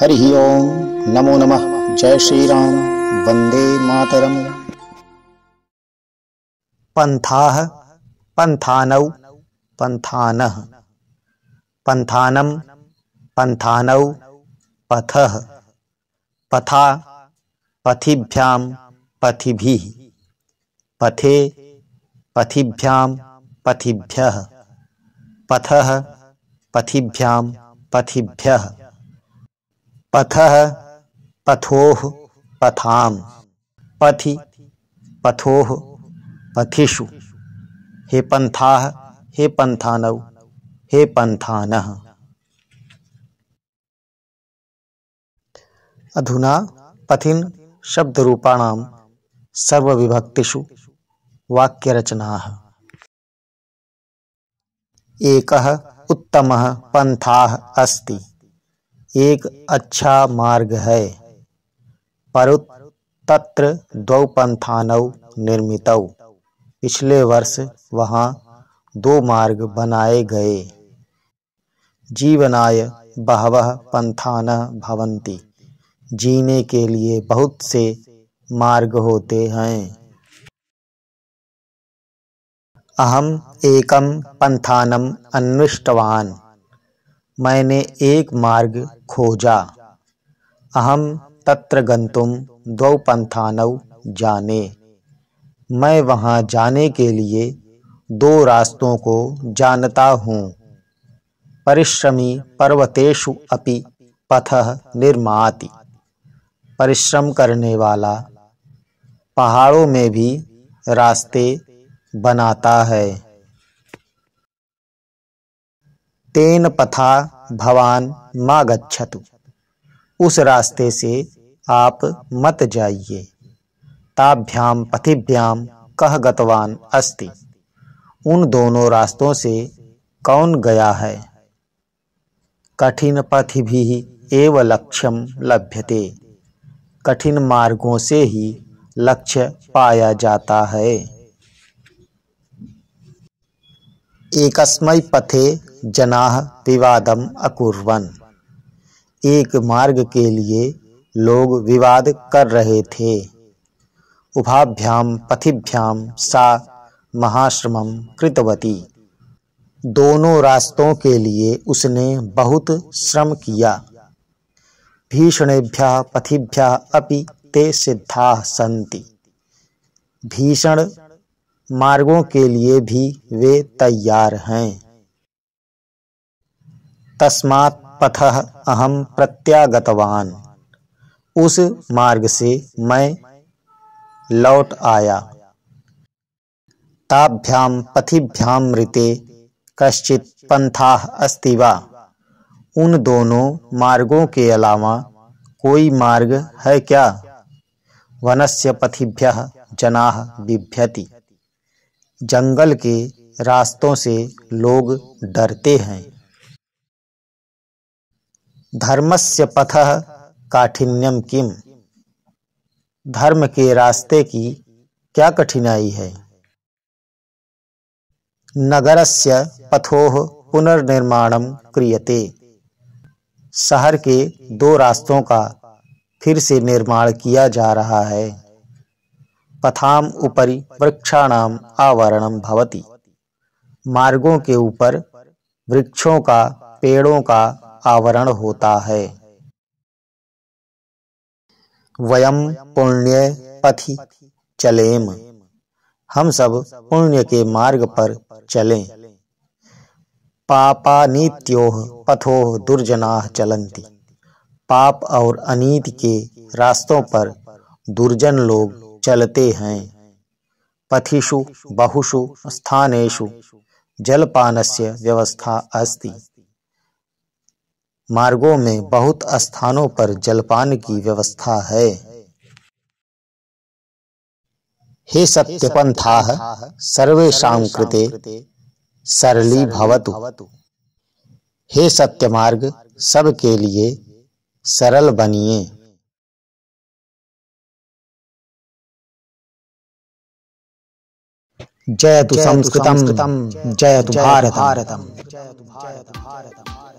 हरि ओम नमो नमः। जय श्री राम वंदे मातरम। पंथाः, पंथानौ, पंथानः। पंथानं, पंथानौ, पथः। पथा, पथिभ्यां, पथिभिः। पथे, पथिभ्यां, पथिभ्यः। पथः, पथिभ्यां, पथिभ्यः। पथः पथोः पथां पथि पथोः पथिषु। हे पंथाः, हे पंथानौ, हे पंथानः। अधुना पथिन शब्दरूपाणां सर्वविभक्तिषु वाक्यरचनाः। एकः उत्तमः पंथाः अस्ति। एक अच्छा मार्ग है। तत्र द्वौ पंथानौ निर्मितौ। पिछले वर्ष वहाँ दो मार्ग बनाए गए। जीवनाय बहवः पंथान भवंती जीने के लिए बहुत से मार्ग होते हैं। अहम एकम पंथानम अन्विष्टवान। मैंने एक मार्ग खोजा। अहम तत्र गंतुम द्वौ पंथानौ जाने। मैं वहाँ जाने के लिए दो रास्तों को जानता हूँ। परिश्रमी पर्वतेषु अपि पथः निर्माति। परिश्रम करने वाला पहाड़ों में भी रास्ते बनाता है। तेन पथा भवान मा गच्छतु उस रास्ते से आप मत जाइए। ताभ्याम पथिभ्याम कह गतवान अस्ति। उन दोनों रास्तों से कौन गया है? कठिन पथि भी एव लक्ष्यम लभ्यते। कठिन मार्गों से ही लक्ष्य पाया जाता है। एकस्मै पथे जनाः विवादम अकुर्वन। एक मार्ग के लिए लोग विवाद कर रहे थे। उभाभ्याम पथिभ्याम सा महाश्रमम कृतवती। दोनों रास्तों के लिए उसने बहुत श्रम किया। भीषणेभ्य, पथिभ्य अपि ते सिद्धा सन्ति। भीषण मार्गों के लिए भी वे तैयार हैं। तस्मात् पथ अहम प्रत्यागतवान। उस मार्ग से मैं लौट आया। ताभ्याम पथिभ्याम ऋते कश्चित पंथा अस्ति वा? उन दोनों मार्गों के अलावा कोई मार्ग है क्या? वनस्य पथिभ्य जनाः बिभ्यति। जंगल के रास्तों से लोग डरते हैं। धर्मस्य पथः काठिन्यम किम? धर्म के रास्ते की क्या कठिनाई है? नगरस्य पथोः पुनर्निर्माणम क्रियते। शहर के दो रास्तों का फिर से निर्माण किया जा रहा है। पथाम ऊपरी वृक्षाणाम आवरणम भवति। मार्गों के ऊपर वृक्षों का, पेड़ों का आवरण होता है। वयम पुण्य पथि चलेम। हम सब पुण्य के मार्ग पर चलें। पापानीत्योह पथो दुर्जना चलंती पाप और अनीति के रास्तों पर दुर्जन लोग चलते हैं। पथिषु बहुषु स्थानेषु जलपानस्य व्यवस्था अस्ति। मार्गों में बहुत स्थानों पर जलपान की व्यवस्था है। हे सत्यपंथाः सर्वेशा कृते सरली भवतु हे सत्य मार्ग सबके लिए सरल बनिए। जयतु संस्कृतम जयतु भारतम। भारत भारतम।